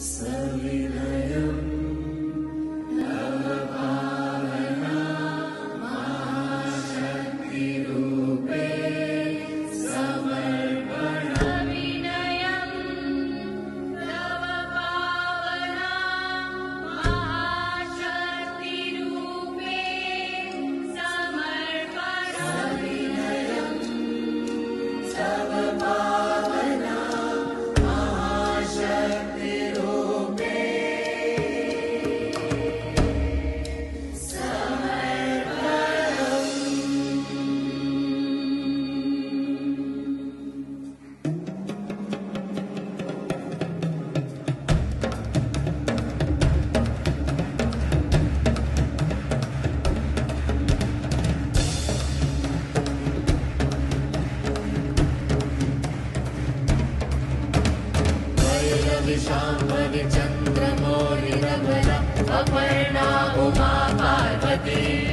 Celui-là. वैरविशाम्बरि चन्द्रमौलिरमल Aparna Uma Parvati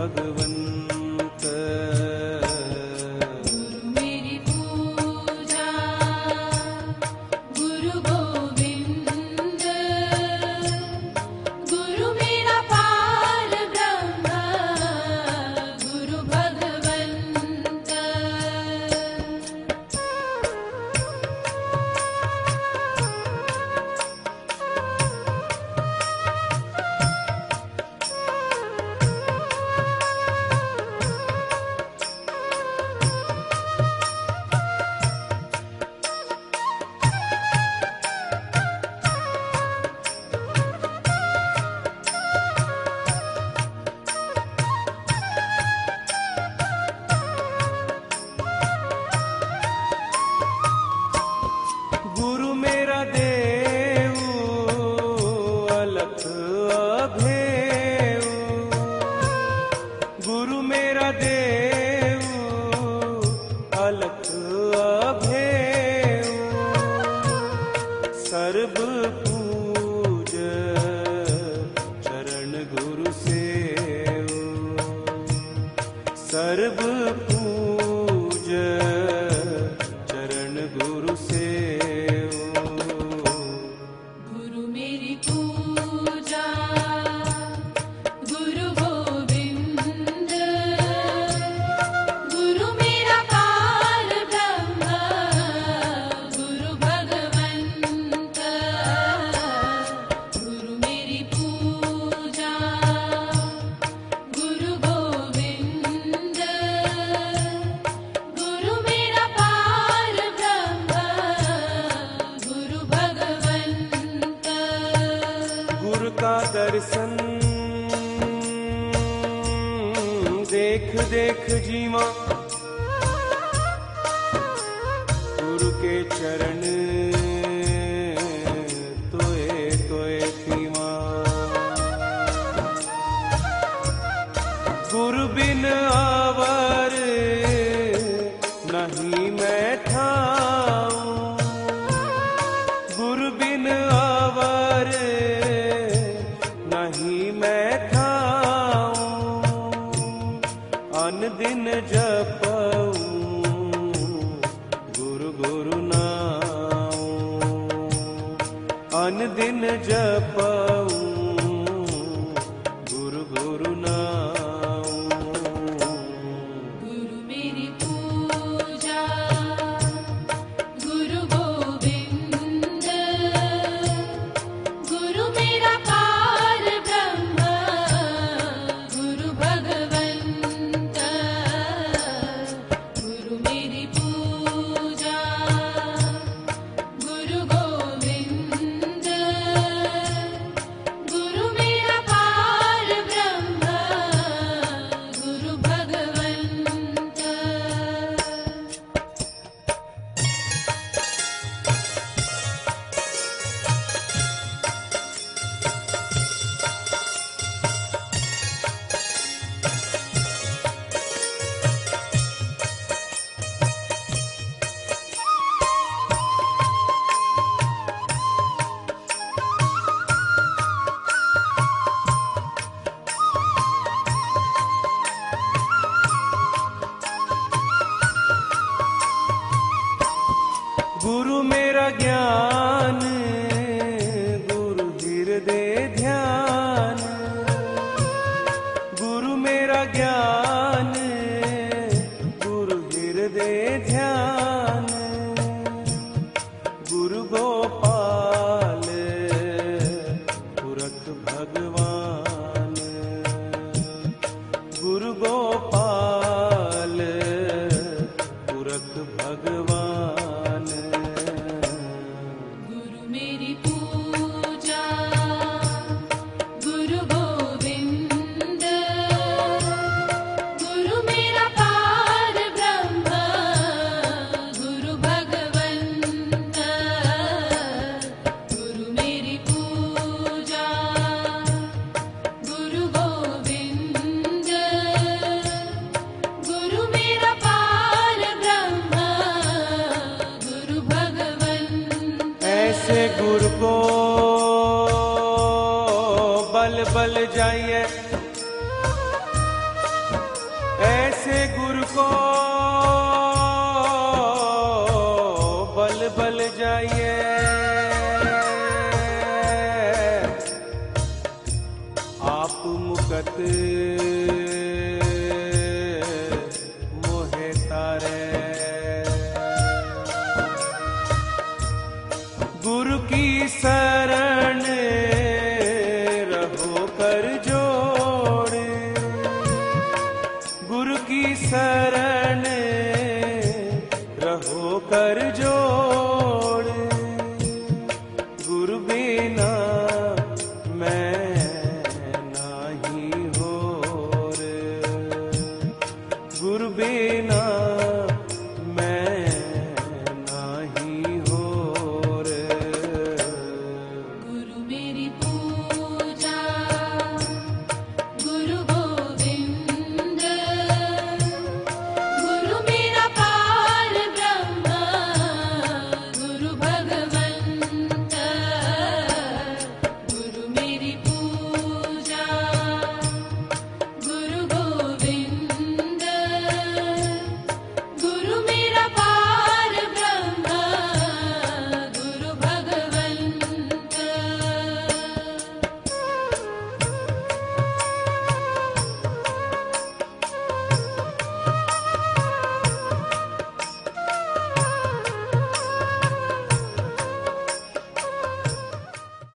भगवन् दर्शन। देख देख जीवा। गुरु के चरण तोए तोए पीवा। गुरु आवर नहीं मैं था गुरु बिन आवर जय ਗਿਆਨ जाइए। ऐसे गुरु को बल बल जाइए। आप मुकत